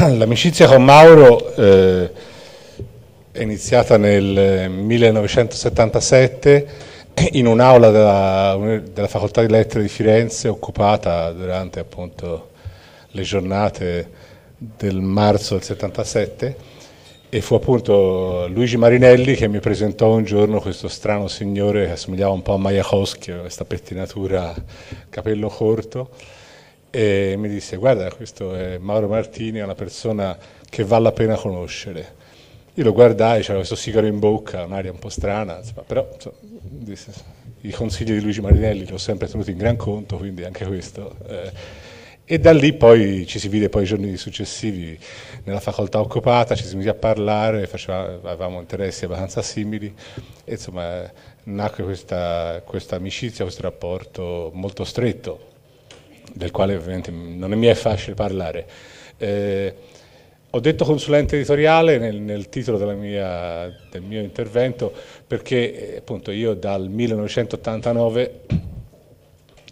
l'amicizia con Mauro eh, è iniziata nel 1977 in un'aula della, della, Facoltà di Lettere di Firenze occupata durante appunto le giornate del marzo del 77 e fu appunto Luigi Marinelli che mi presentò un giorno questo strano signore che assomigliava un po' a Majakowski, questa pettinatura capello corto e mi disse guarda questo è Mauro Martini, è una persona che vale la pena conoscere. Io lo guardai, c'era questo sigaro in bocca, un'aria un po' strana, insomma, però insomma, disse, i consigli di Luigi Marinelli li ho sempre tenuti in gran conto, quindi anche questo. Eh, e da lì poi ci si vide poi i giorni successivi nella facoltà occupata, ci si mise a parlare, faceva, avevamo interessi abbastanza simili, e insomma nacque questa, questa amicizia, questo rapporto molto stretto del quale ovviamente non mi è facile parlare. Eh, ho detto consulente editoriale nel, nel titolo mia, del mio intervento perché eh, appunto io dal 1989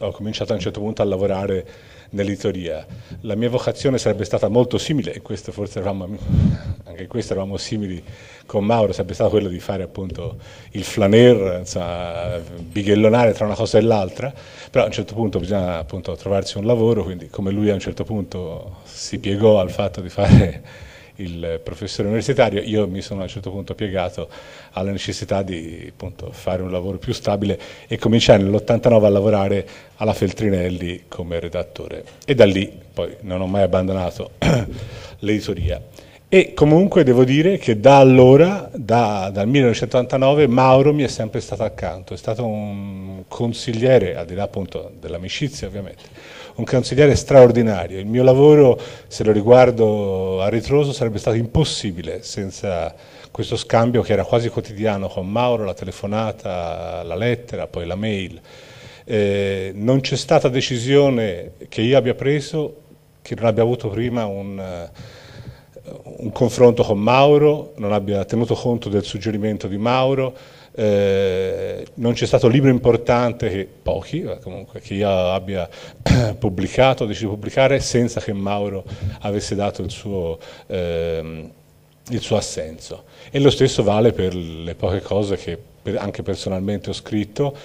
ho cominciato a un certo punto a lavorare nell'editoria. La mia vocazione sarebbe stata molto simile, e questo forse eravamo, anche in questo eravamo simili con Mauro, sarebbe stato quello di fare appunto il flaner, insomma, bighellonare tra una cosa e l'altra, però a un certo punto bisogna appunto trovarsi un lavoro, quindi come lui a un certo punto si piegò al fatto di fare il professore universitario, io mi sono a un certo punto piegato alla necessità di appunto, fare un lavoro più stabile e cominciare nell'89 a lavorare alla Feltrinelli come redattore. E da lì poi non ho mai abbandonato l'editoria. E comunque devo dire che da allora, da, dal 1989, Mauro mi è sempre stato accanto, è stato un consigliere, al di là appunto dell'amicizia ovviamente, un consigliere straordinario. Il mio lavoro, se lo riguardo a ritroso, sarebbe stato impossibile senza questo scambio che era quasi quotidiano con Mauro, la telefonata, la lettera, poi la mail. Eh, non c'è stata decisione che io abbia preso che non abbia avuto prima un un confronto con Mauro, non abbia tenuto conto del suggerimento di Mauro, eh, non c'è stato libro importante, che, pochi comunque, che io abbia pubblicato, deciso di pubblicare senza che Mauro avesse dato il suo, eh, il suo assenso. E lo stesso vale per le poche cose che anche personalmente ho scritto,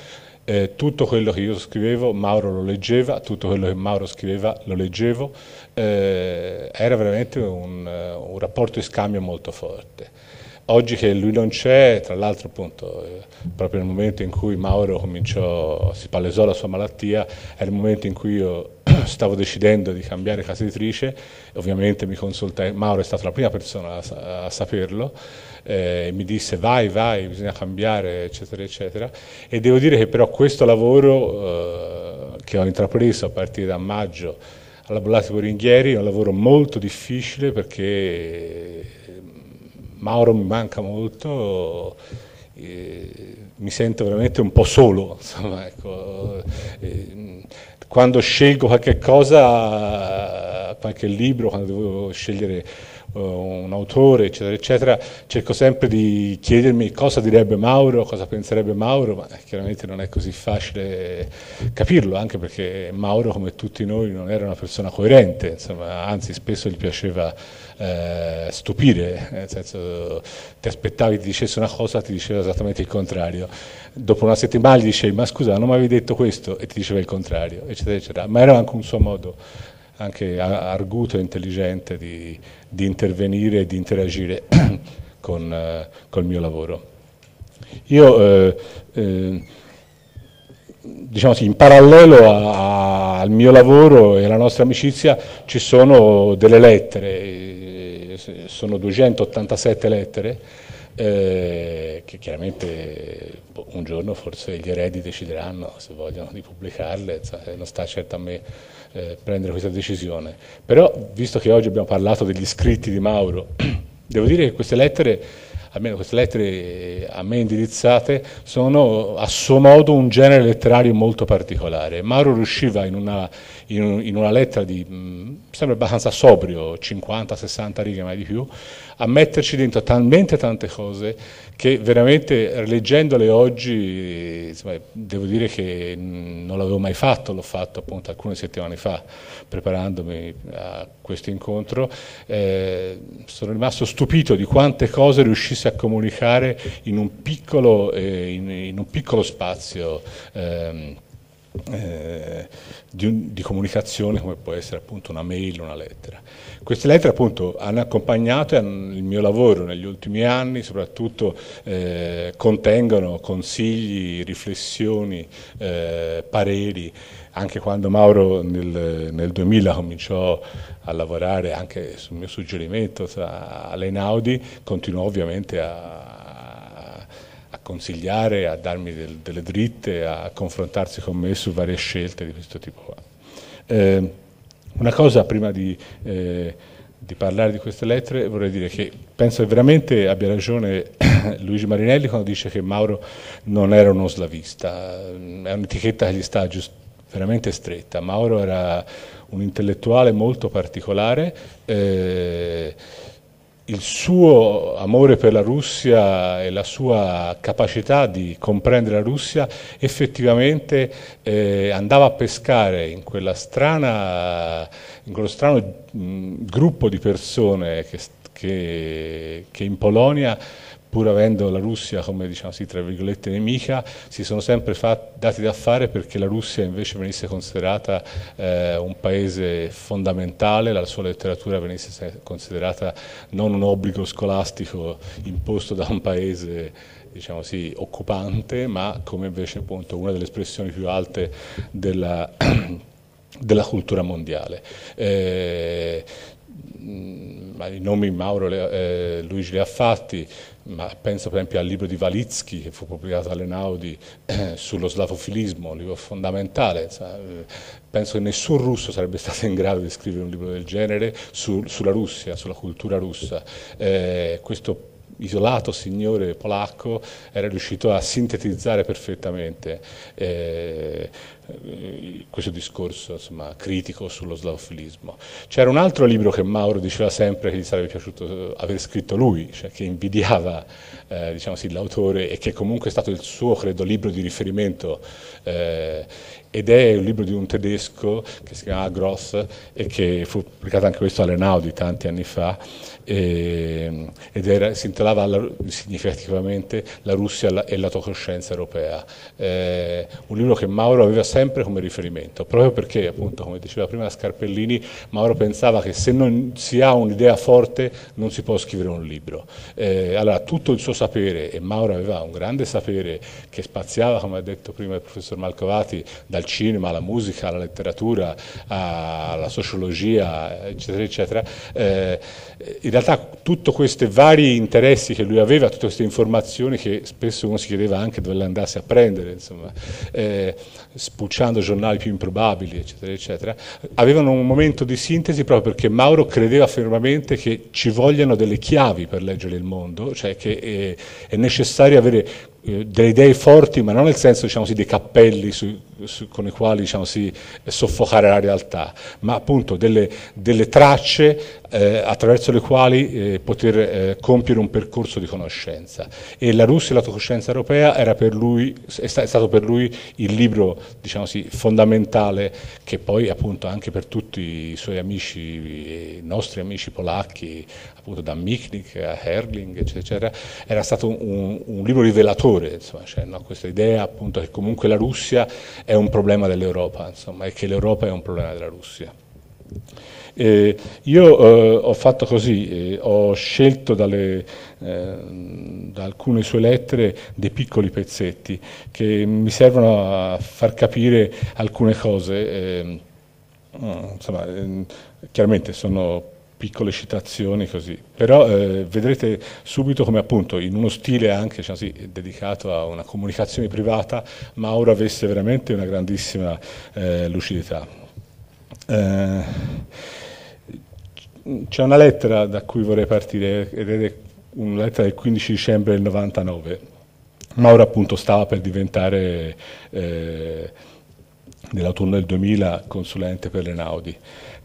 eh, tutto quello che io scrivevo Mauro lo leggeva, tutto quello che Mauro scriveva lo leggevo, eh, era veramente un, un, rapporto di scambio molto forte. Oggi che lui non c'è, tra l'altro appunto eh, proprio nel momento in cui Mauro cominciò, si palesò la sua malattia, è il momento in cui io stavo decidendo di cambiare casa editrice, ovviamente mi consultai, Mauro è stata la prima persona a, a saperlo, eh, mi disse vai, vai, bisogna cambiare, eccetera, eccetera, e devo dire che però questo lavoro eh, che ho intrapreso a partire da maggio alla Bollati Boringhieri è un lavoro molto difficile perché Mauro mi manca molto, eh, mi sento veramente un po' solo, insomma, ecco, eh, quando scelgo qualche cosa, qualche libro, quando devo scegliere un autore, eccetera, eccetera, cerco sempre di chiedermi cosa direbbe Mauro, cosa penserebbe Mauro, ma chiaramente non è così facile capirlo, anche perché Mauro, come tutti noi, non era una persona coerente, insomma, anzi spesso gli piaceva eh, stupire, nel senso ti aspettavi ti dicesse una cosa, ti diceva esattamente il contrario. Dopo una settimana gli dicevi ma scusa non mi avevi detto questo e ti diceva il contrario, eccetera, eccetera. Ma era anche un suo modo anche arguto e intelligente di, di intervenire e di interagire con, eh, col mio lavoro. Io, eh, eh, diciamo sì, in parallelo a, a, al mio lavoro e alla nostra amicizia ci sono delle lettere, eh, sono 287 lettere, eh, che chiaramente boh, un giorno forse gli eredi decideranno se vogliono di pubblicarle, non sta certo a me eh, prendere questa decisione. Però, visto che oggi abbiamo parlato degli scritti di Mauro, devo dire che queste lettere almeno queste lettere a me indirizzate, sono a suo modo un genere letterario molto particolare. Mauro riusciva in una, in, in una lettera di, mh, sembra abbastanza sobrio, 50-60 righe, mai di più, a metterci dentro talmente tante cose che veramente leggendole oggi insomma, devo dire che non l'avevo mai fatto, l'ho fatto appunto alcune settimane fa preparandomi a questo incontro, eh, sono rimasto stupito di quante cose riuscisse a comunicare in un piccolo, eh, in, in un piccolo spazio. Eh, eh, di, di, comunicazione come può essere appunto una mail, una lettera. Queste lettere appunto hanno accompagnato il mio lavoro negli ultimi anni, soprattutto eh, contengono consigli, riflessioni, eh, pareri, anche quando Mauro nel, nel, 2000 cominciò a lavorare anche sul mio suggerimento all'Einaudi, continuò ovviamente a consigliare, a darmi del, delle dritte, a confrontarsi con me su varie scelte di questo tipo. Eh, una cosa prima di, eh, di, parlare di queste lettere vorrei dire che penso che veramente abbia ragione Luigi Marinelli quando dice che Mauro non era uno slavista, è un'etichetta che gli sta just, veramente stretta. Mauro era un intellettuale molto particolare. Eh, il suo amore per la Russia e la sua capacità di comprendere la Russia effettivamente eh, andava a pescare in, strana, in quello strano mh, gruppo di persone che, che, che in Polonia pur avendo la Russia come diciamo sì, tra virgolette nemica, si sono sempre dati da fare perché la Russia invece venisse considerata eh, un paese fondamentale, la sua letteratura venisse considerata non un obbligo scolastico imposto da un paese diciamo sì, occupante, ma come invece appunto una delle espressioni più alte della, della cultura mondiale. Eh, i nomi Mauro eh, Luigi li ha fatti, ma penso per esempio al libro di Valitsky che fu pubblicato all'Enaudi eh, sullo slavofilismo, un libro fondamentale, eh, penso che nessun russo sarebbe stato in grado di scrivere un libro del genere su, sulla Russia, sulla cultura russa. Eh, questo isolato signore polacco era riuscito a sintetizzare perfettamente eh, questo discorso insomma, critico sullo slavofilismo. C'era un altro libro che Mauro diceva sempre che gli sarebbe piaciuto aver scritto lui, cioè che invidiava eh, diciamo sì, l'autore e che comunque è stato il suo, credo, libro di riferimento eh, ed è un libro di un tedesco che si chiama Gross e che fu pubblicato anche questo all'Enaudi tanti anni fa e, ed era, si intitolava la, significativamente La Russia e la tua coscienza europea. Eh, un libro che Mauro aveva sempre come riferimento, proprio perché appunto come diceva prima Scarpellini, Mauro pensava che se non si ha un'idea forte non si può scrivere un libro. Eh, allora tutto il suo sapere, e Mauro aveva un grande sapere che spaziava, come ha detto prima il professor Malcovati, dal cinema alla musica, alla letteratura, alla sociologia, eccetera, eccetera, eh, in realtà tutti questi vari interessi che lui aveva, tutte queste informazioni che spesso uno si chiedeva anche dove le andasse a prendere, insomma, eh, spulciando giornali più improbabili, eccetera, eccetera, avevano un momento di sintesi proprio perché Mauro credeva fermamente che ci vogliano delle chiavi per leggere il mondo, cioè che è, è necessario avere eh, delle idee forti, ma non nel senso diciamo, sì, dei cappelli su, su, con i quali diciamo, sì, soffocare la realtà, ma appunto delle, delle tracce eh, attraverso le quali eh, poter eh, compiere un percorso di conoscenza. E la Russia e la tua coscienza europea lui, è, sta, è, stato per lui il libro diciamo sì, fondamentale che poi appunto anche per tutti i suoi amici, i nostri amici polacchi, appunto da Michnik a Herling, eccetera, era stato un, un libro rivelatore, insomma, cioè, no, questa idea appunto che comunque la Russia è un problema dell'Europa, insomma, e che l'Europa è un problema della Russia. Eh, io eh, ho fatto così, eh, ho scelto dalle, eh, da alcune sue lettere dei piccoli pezzetti che mi servono a far capire alcune cose. Eh, insomma, chiaramente sono piccole citazioni così, però eh, vedrete subito come appunto in uno stile anche diciamo così, dedicato a una comunicazione privata Mauro avesse veramente una grandissima eh, lucidità. Eh, c'è una lettera da cui vorrei partire ed è una lettera del 15 dicembre del 99. Mauro appunto stava per diventare eh, nell'autunno del 2000 consulente per le Naudi.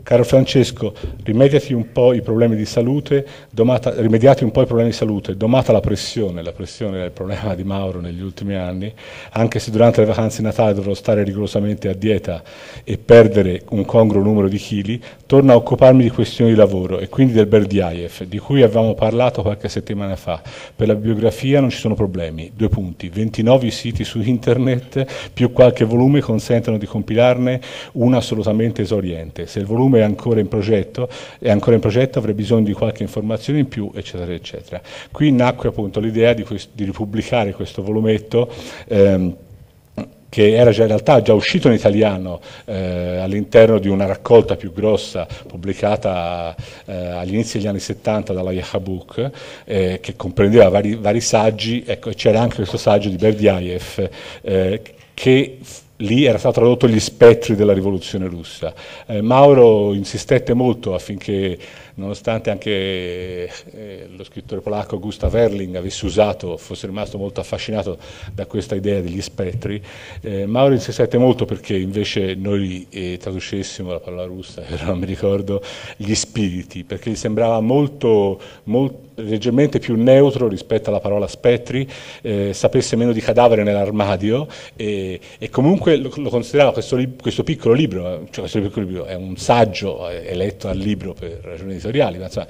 Caro Francesco, rimediati un po' i problemi di salute, domata, rimediati un po' i problemi di salute, domata la pressione, la pressione è il problema di Mauro negli ultimi anni, anche se durante le vacanze di Natale dovrò stare rigorosamente a dieta e perdere un congruo numero di chili, torno a occuparmi di questioni di lavoro e quindi del Berdiaev, di cui avevamo parlato qualche settimana fa. Per la biografia non ci sono problemi, due punti, 29 siti su internet più qualche volume consentono di compilarne una assolutamente esauriente. Se il volume è ancora in progetto, è ancora in progetto, avrei bisogno di qualche informazione in più, eccetera, eccetera. Qui nacque appunto l'idea di, di, ripubblicare questo volumetto ehm, che era già in realtà già uscito in italiano eh, all'interno di una raccolta più grossa pubblicata eh, agli inizi degli anni 70 dalla Yahabuk, eh, che comprendeva vari, vari saggi, ecco, c'era anche questo saggio di Berdiaev eh, che lì era stato tradotto Gli spettri della rivoluzione russa. Eh, Mauro insistette molto affinché, nonostante anche eh, lo scrittore polacco Gustav Erling avesse usato, fosse rimasto molto affascinato da questa idea degli spettri, eh, Mauro insistette molto perché invece noi eh, traducessimo la parola russa, non mi ricordo, gli spiriti, perché gli sembrava molto, molto leggermente più neutro rispetto alla parola spettri, eh, sapesse meno di cadavere nell'armadio e, e comunque comunque lo, lo considerava questo, questo, piccolo libro, cioè questo piccolo libro è un saggio eletto al libro per ragioni editoriali, ma insomma,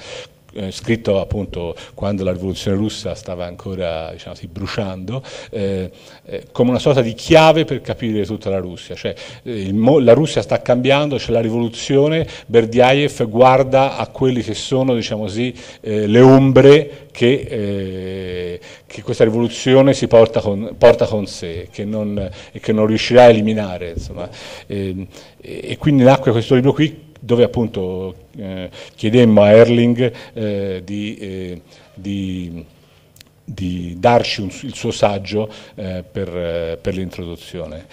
eh, scritto appunto quando la rivoluzione russa stava ancora diciamo così, bruciando, eh, eh, come una sorta di chiave per capire tutta la Russia. Cioè, eh, la Russia sta cambiando, c'è la rivoluzione, Berdiaev guarda a quelli che sono diciamo così, le ombre che, che, questa rivoluzione si porta con, porta con sé che non, e che non riuscirà a eliminare. E, e quindi nacque questo libro qui dove appunto eh, chiedemmo a Erling eh, di, eh, di, di, darci un, il suo saggio eh, per, eh, per l'introduzione.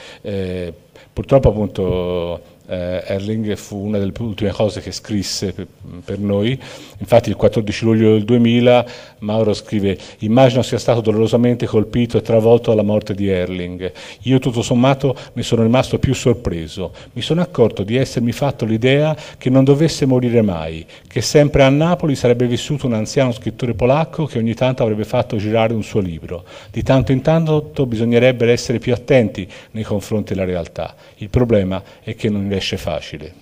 Purtroppo appunto eh, Erling fu una delle ultime cose che scrisse per, per, noi, infatti il 14 luglio del 2000 Mauro scrive immagino sia stato dolorosamente colpito e travolto dalla morte di Erling, io tutto sommato ne sono rimasto più sorpreso, mi sono accorto di essermi fatto l'idea che non dovesse morire mai, che sempre a Napoli sarebbe vissuto un anziano scrittore polacco che ogni tanto avrebbe fatto girare un suo libro, di tanto in tanto bisognerebbe essere più attenti nei confronti della realtà, il problema è che non esce facile.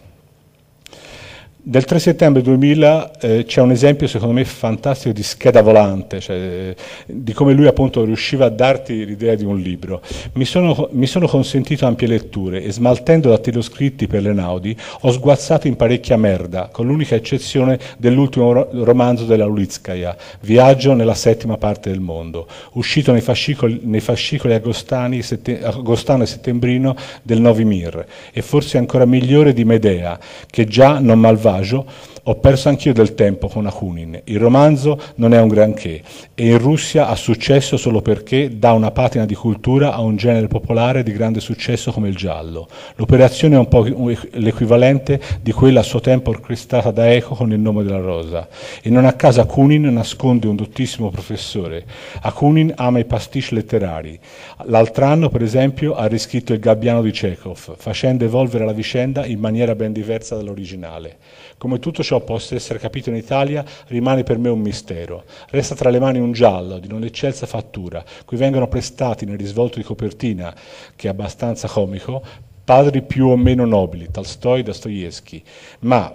Del 3 settembre 2000 eh, c'è un esempio secondo me fantastico di scheda volante, cioè, di come lui appunto riusciva a darti l'idea di un libro. Mi sono, mi sono, consentito ampie letture e smaltendo dattiloscritti per le Naudi ho sguazzato in parecchia merda, con l'unica eccezione dell'ultimo romanzo della Lulizkaya, Viaggio nella settima parte del mondo, uscito nei fascicoli, nei fascicoli agostani, sette, agostano e settembrino del Novi Mir, e forse ancora migliore di Medea, che già non malvagio Ravaggio, ho perso anch'io del tempo con Akunin. Il romanzo non è un granché e in Russia ha successo solo perché dà una patina di cultura a un genere popolare di grande successo come il giallo. L'operazione è un po' l'equivalente di quella a suo tempo orchestrata da Eco con il nome della rosa. E non a caso Akunin nasconde un dottissimo professore. Akunin ama i pasticci letterari. L'altro anno, per esempio, ha riscritto il Gabbiano di Chekhov, facendo evolvere la vicenda in maniera ben diversa dall'originale. Come tutto ciò possa essere capito in Italia rimane per me un mistero. Resta tra le mani un giallo di non eccelsa fattura, cui vengono prestati nel risvolto di copertina, che è abbastanza comico, padri più o meno nobili, Tolstoi e Dostoevsky, ma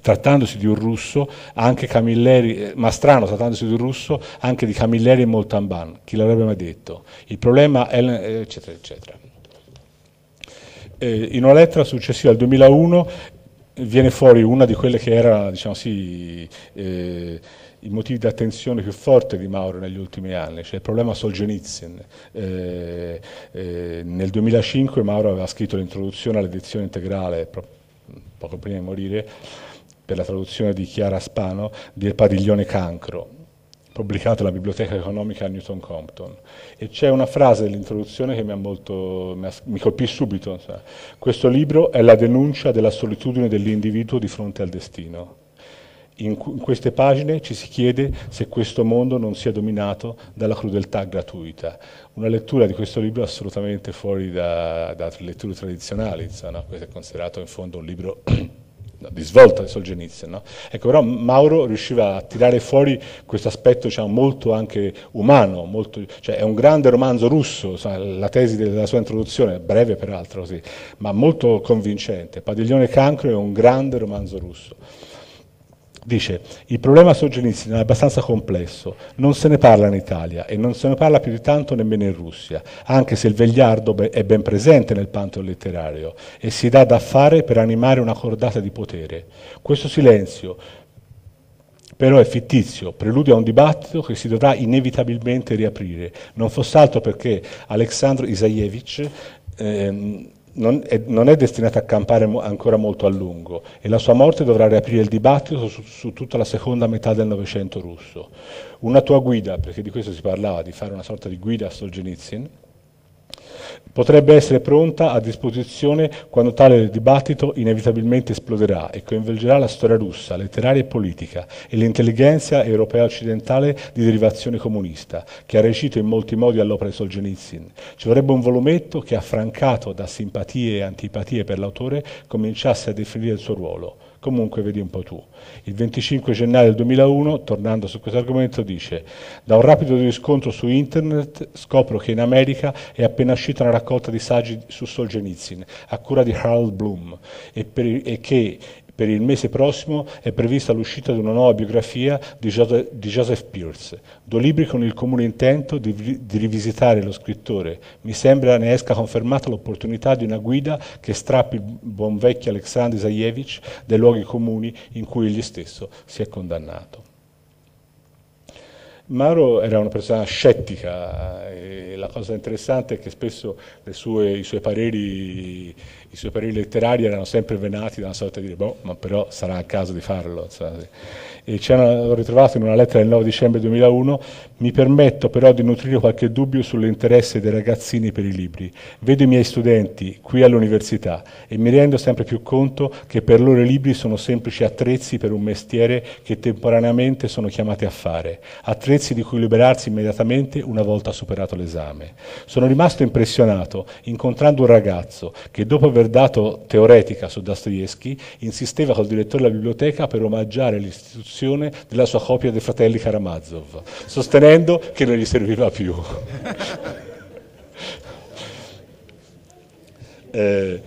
trattandosi di un russo, anche Camilleri, eh, ma strano trattandosi di un russo, anche di Camilleri e Moltamban, chi l'avrebbe mai detto? Il problema è, eccetera, eccetera. Eh, in una lettera successiva al 2001 viene fuori una di quelle che erano diciamo sì, eh, i motivi di attenzione più forti di Mauro negli ultimi anni, cioè il problema Solzhenitsyn. Eh, eh, nel 2005 Mauro aveva scritto l'introduzione all'edizione integrale, poco prima di morire, per la traduzione di Chiara Spano, del Padiglione Cancro, pubblicato alla Biblioteca Economica Newton Compton. E c'è una frase dell'introduzione che mi, molto, mi, colpì subito. Cioè, questo libro è la denuncia della solitudine dell'individuo di fronte al destino. In, in, queste pagine ci si chiede se questo mondo non sia dominato dalla crudeltà gratuita. Una lettura di questo libro assolutamente fuori da, da letture tradizionali, insomma, questo è considerato in fondo un libro di svolta di Solzhenitsyn. No? Ecco, però Mauro riusciva a tirare fuori questo aspetto diciamo, molto anche umano, molto, cioè è un grande romanzo russo, la tesi della sua introduzione, breve peraltro, sì, ma molto convincente. Padiglione Cancro è un grande romanzo russo. Dice, il problema Solzhenitsyn è abbastanza complesso, non se ne parla in Italia e non se ne parla più di tanto nemmeno in Russia, anche se il vegliardo è ben presente nel pantheon letterario e si dà da fare per animare una cordata di potere. Questo silenzio però è fittizio, preludio a un dibattito che si dovrà inevitabilmente riaprire, non fosse altro perché Alexandr Isaievich ehm, non è, non è, destinata a campare ancora molto a lungo e la sua morte dovrà riaprire il dibattito su, su, tutta la seconda metà del Novecento russo. Una tua guida, perché di questo si parlava, di fare una sorta di guida a Solzhenitsyn, potrebbe essere pronta a disposizione quando tale dibattito inevitabilmente esploderà e coinvolgerà la storia russa, letteraria e politica e l'intelligenza europea occidentale di derivazione comunista, che ha reagito in molti modi all'opera di Solzhenitsyn. Ci vorrebbe un volumetto che, affrancato da simpatie e antipatie per l'autore, cominciasse a definire il suo ruolo. Comunque vedi un po' tu. Il 25 gennaio del 2001, tornando su questo argomento, dice da un rapido riscontro su internet scopro che in America è appena uscita una raccolta di saggi su Solzhenitsyn a cura di Harold Bloom e, per, e che per il mese prossimo è prevista l'uscita di una nuova biografia di Joseph, di Pierce, due libri con il comune intento di, di, rivisitare lo scrittore. Mi sembra ne esca confermata l'opportunità di una guida che strappi il buon vecchio Alexander Zajevich dai luoghi comuni in cui egli stesso si è condannato. Mauro era una persona scettica e la cosa interessante è che spesso sue, i, suoi pareri, i, suoi pareri, letterari erano sempre venati da una sorta di dire, boh, ma però sarà il caso di farlo. Insomma e ci hanno ritrovato in una lettera del 9 dicembre 2001, mi permetto però di nutrire qualche dubbio sull'interesse dei ragazzini per i libri. Vedo i miei studenti qui all'università e mi rendo sempre più conto che per loro i libri sono semplici attrezzi per un mestiere che temporaneamente sono chiamati a fare, attrezzi di cui liberarsi immediatamente una volta superato l'esame. Sono rimasto impressionato incontrando un ragazzo che dopo aver dato teoretica su Dostoevsky insisteva col direttore della biblioteca per omaggiare l'istituzione produzione della sua copia dei fratelli Karamazov, sostenendo che non gli serviva più. eh,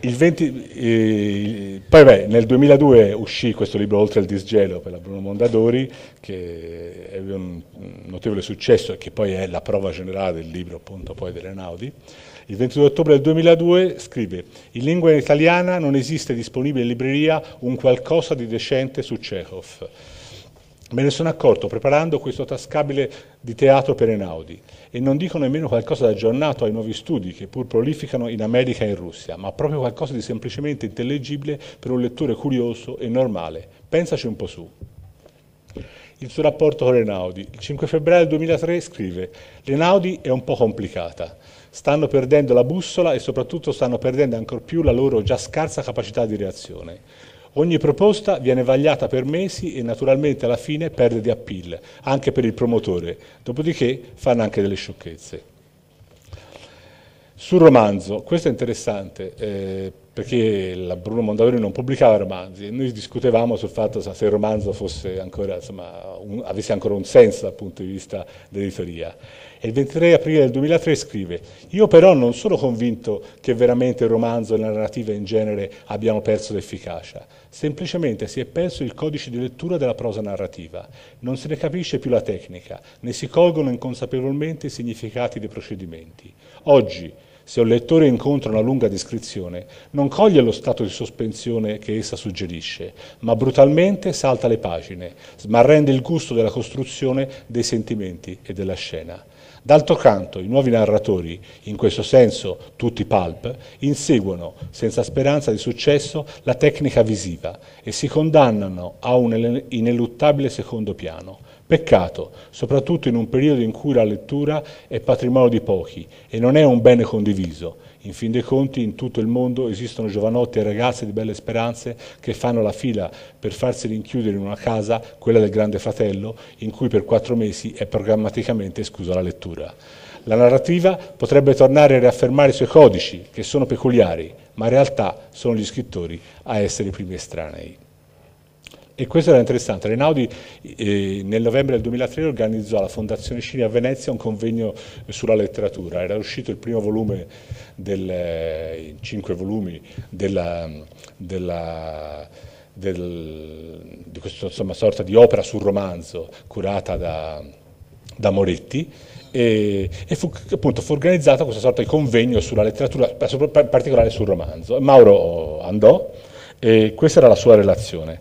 20, eh, poi beh, nel 2002 uscì questo libro Oltre il disgelo per la Bruno Mondadori che ebbe un notevole successo e che poi è la prova generale del libro appunto poi dell'Enaudi. Il 22 ottobre del 2002 scrive in lingua italiana non esiste disponibile in libreria un qualcosa di decente su Chekhov. Me ne sono accorto preparando questo tascabile di teatro per Enaudi e non dico nemmeno qualcosa di aggiornato ai nuovi studi che pur prolificano in America e in Russia, ma proprio qualcosa di semplicemente intellegibile per un lettore curioso e normale. Pensaci un po' su. Il suo rapporto con Enaudi. Il 5 febbraio 2003 scrive L'Enaudi è un po' complicata stanno perdendo la bussola e soprattutto stanno perdendo ancor più la loro già scarsa capacità di reazione. Ogni proposta viene vagliata per mesi e naturalmente alla fine perde di appeal, anche per il promotore, dopodiché fanno anche delle sciocchezze. Sul romanzo, questo è interessante, eh, perché la Bruno Mondadori non pubblicava romanzi noi discutevamo sul fatto se il romanzo ancora, insomma, un, avesse ancora un senso dal punto di vista dell'editoria. E il 23 aprile del 2003 scrive «Io però non sono convinto che veramente il romanzo e la narrativa in genere abbiano perso l'efficacia, semplicemente si è perso il codice di lettura della prosa narrativa, non se ne capisce più la tecnica, ne si colgono inconsapevolmente i significati dei procedimenti. Oggi, se un lettore incontra una lunga descrizione, non coglie lo stato di sospensione che essa suggerisce, ma brutalmente salta le pagine, smarrende il gusto della costruzione dei sentimenti e della scena. D'altro canto, i nuovi narratori, in questo senso tutti pulp, inseguono, senza speranza di successo, la tecnica visiva e si condannano a un ineluttabile secondo piano Peccato, soprattutto in un periodo in cui la lettura è patrimonio di pochi e non è un bene condiviso. In fin dei conti, in tutto il mondo esistono giovanotti e ragazze di belle speranze che fanno la fila per farsi rinchiudere in una casa, quella del Grande Fratello, in cui per quattro mesi è programmaticamente esclusa la lettura. La narrativa potrebbe tornare a riaffermare i suoi codici, che sono peculiari, ma in realtà sono gli scrittori a essere i primi estranei. E questo era interessante. Renaudi eh, nel novembre del 2003 organizzò alla Fondazione Cini a Venezia un convegno sulla letteratura. Era uscito il primo volume, del, eh, cinque volumi, della, della, del, di questa insomma, sorta di opera sul romanzo curata da, da Moretti e, e fu, appunto, fu organizzata questa sorta di convegno sulla letteratura, in particolare sul romanzo. Mauro andò e questa era la sua relazione.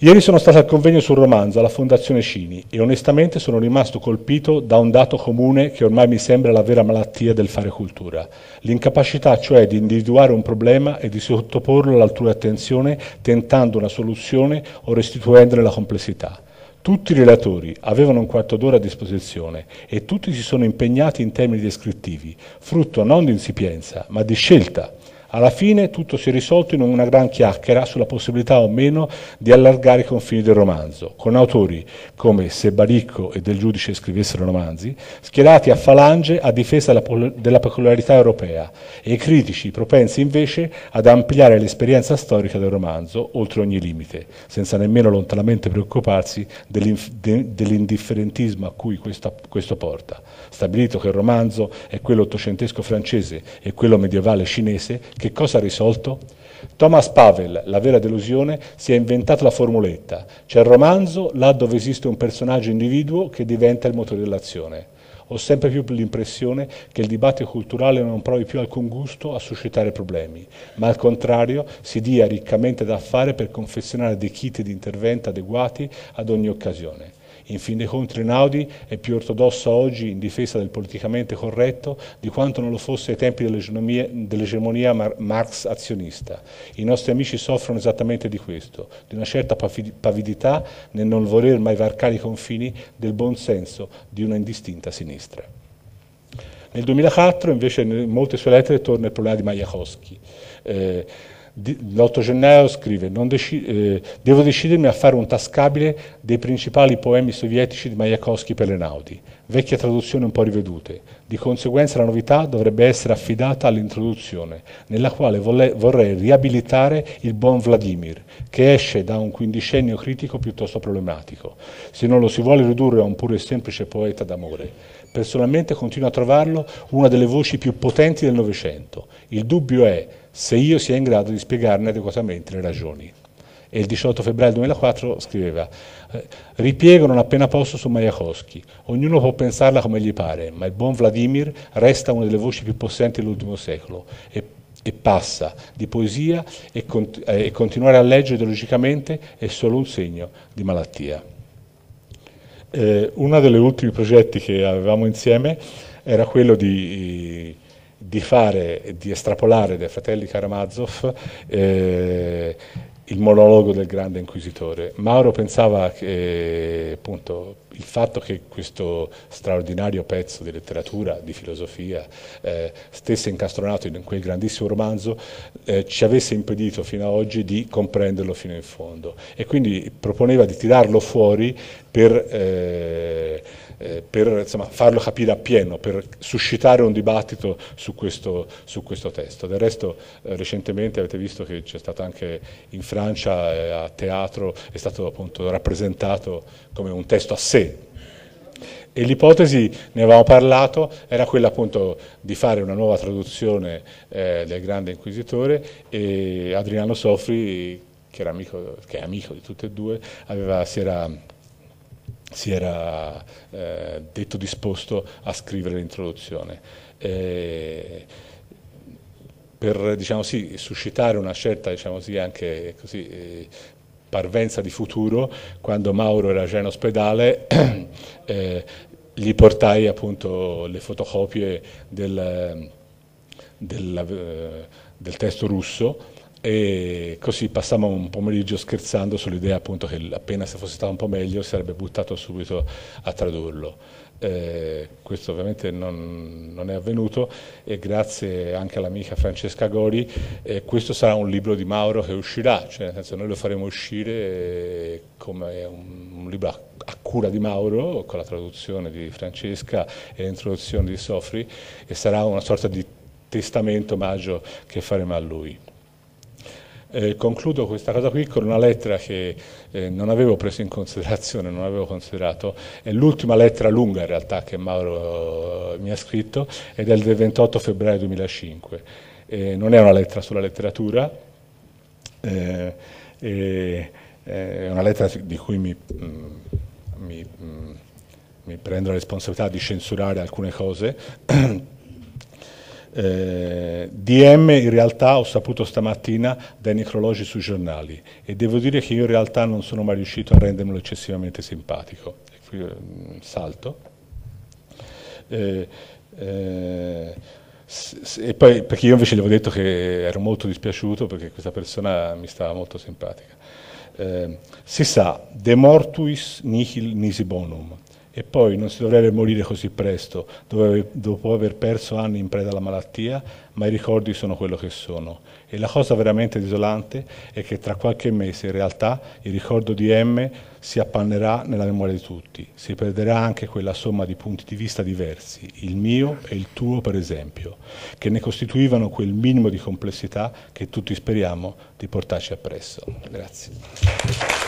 Ieri sono stato al convegno sul romanzo alla Fondazione Cini e onestamente sono rimasto colpito da un dato comune che ormai mi sembra la vera malattia del fare cultura. L'incapacità cioè di individuare un problema e di sottoporlo all'altrui attenzione tentando una soluzione o restituendone la complessità. Tutti i relatori avevano un quarto d'ora a disposizione e tutti si sono impegnati in termini descrittivi, frutto non di insipienza, ma di scelta alla fine tutto si è risolto in una gran chiacchiera sulla possibilità o meno di allargare i confini del romanzo, con autori come Se Baricco e Del Giudice scrivessero romanzi, schierati a falange a difesa della, peculiarità europea, e critici propensi invece ad ampliare l'esperienza storica del romanzo oltre ogni limite, senza nemmeno lontanamente preoccuparsi dell'indifferentismo a cui questo porta. Stabilito che il romanzo è quello ottocentesco francese e quello medievale cinese, che cosa ha risolto? Thomas Pavel, la vera delusione, si è inventato la formuletta. C'è il romanzo là dove esiste un personaggio individuo che diventa il motore dell'azione. Ho sempre più l'impressione che il dibattito culturale non provi più alcun gusto a suscitare problemi, ma al contrario si dia riccamente da fare per confezionare dei kit di intervento adeguati ad ogni occasione. In fin dei conti Rinaldi è più ortodossa oggi in difesa del politicamente corretto di quanto non lo fosse ai tempi dell'egemonia Marx azionista. I nostri amici soffrono esattamente di questo, di una certa pavidità nel non voler mai varcare i confini del buon senso di una indistinta sinistra. Nel 2004 invece in molte sue lettere torna il problema di Majakowski. Eh, l'8 gennaio scrive deci eh, devo decidermi a fare un tascabile dei principali poemi sovietici di Mayakovsky per le Naudi, vecchie traduzioni un po' rivedute. Di conseguenza la novità dovrebbe essere affidata all'introduzione, nella quale vorrei riabilitare il buon Vladimir, che esce da un quindicennio critico piuttosto problematico, se non lo si vuole ridurre a un puro e semplice poeta d'amore. Personalmente continuo a trovarlo una delle voci più potenti del Novecento. Il dubbio è se io sia in grado di spiegarne adeguatamente le ragioni. E il 18 febbraio 2004 scriveva eh, ripiego non appena posso su Majakowski, ognuno può pensarla come gli pare, ma il buon Vladimir resta una delle voci più possenti dell'ultimo secolo e, e, passa di poesia e, cont eh, e continuare a leggere ideologicamente è solo un segno di malattia. Eh, uno degli ultimi progetti che avevamo insieme era quello di di fare, di estrapolare dai fratelli Karamazov eh, il monologo del grande inquisitore. Mauro pensava che appunto, il fatto che questo straordinario pezzo di letteratura, di filosofia, eh, stesse incastronato in quel grandissimo romanzo, eh, ci avesse impedito fino ad oggi di comprenderlo fino in fondo. E quindi proponeva di tirarlo fuori per eh, eh, per insomma, farlo capire appieno, per suscitare un dibattito su questo, su questo testo. Del resto eh, recentemente avete visto che c'è stato anche in Francia eh, a teatro, è stato appunto rappresentato come un testo a sé, e l'ipotesi, ne avevamo parlato, era quella appunto di fare una nuova traduzione eh, del Grande Inquisitore e Adriano Sofri, che, amico, che è amico di tutte e due, aveva, si era si era eh, detto disposto a scrivere l'introduzione. Eh, per diciamo sì, suscitare una certa diciamo sì, anche così, eh, parvenza di futuro, quando Mauro era già in ospedale, eh, gli portai appunto le fotocopie del, del, del testo russo e così passammo un pomeriggio scherzando sull'idea appunto che appena se fosse stato un po' meglio sarebbe buttato subito a tradurlo. Eh, questo ovviamente non, non, è avvenuto e grazie anche all'amica Francesca Gori eh, questo sarà un libro di Mauro che uscirà, cioè nel senso noi lo faremo uscire come un, un, libro a, a, cura di Mauro con la traduzione di Francesca e l'introduzione di Sofri e sarà una sorta di testamento omaggio che faremo a lui. Eh, concludo questa cosa qui con una lettera che eh, non avevo preso in considerazione, non avevo considerato, è l'ultima lettera lunga in realtà che Mauro eh, mi ha scritto ed è del 28 febbraio 2005. non è una lettera sulla letteratura, eh, è una lettera di cui mi, mm, mi, mm, mi prendo la responsabilità di censurare alcune cose Eh, DM in realtà ho saputo stamattina dai necrologi sui giornali e devo dire che io in realtà non sono mai riuscito a rendermelo eccessivamente simpatico. Qui eh, salto. Eh, eh, e poi perché io invece gli avevo detto che ero molto dispiaciuto perché questa persona mi stava molto simpatica. Eh, si sa, de mortuis nihil nisi bonum, e poi non si dovrebbe morire così presto dopo aver perso anni in preda alla malattia, ma i ricordi sono quello che sono. E la cosa veramente desolante è che tra qualche mese in realtà il ricordo di M si appannerà nella memoria di tutti, si perderà anche quella somma di punti di vista diversi, il mio e il tuo per esempio, che ne costituivano quel minimo di complessità che tutti speriamo di portarci appresso. Grazie.